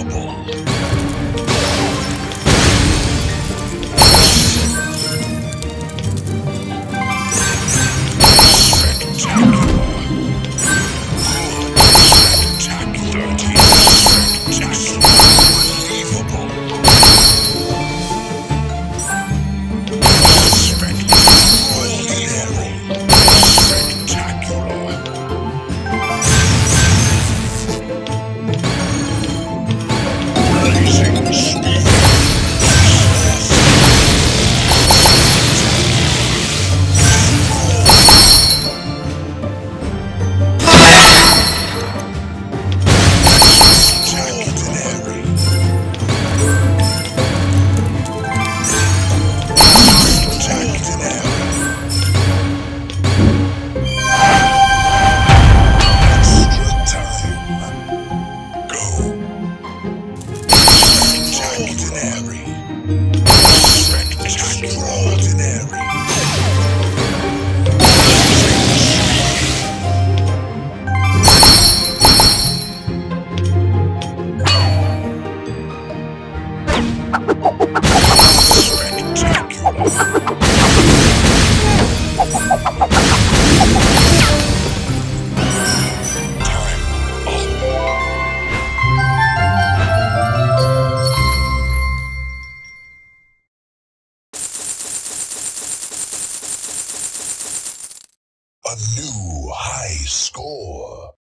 unstoppable. A new high score.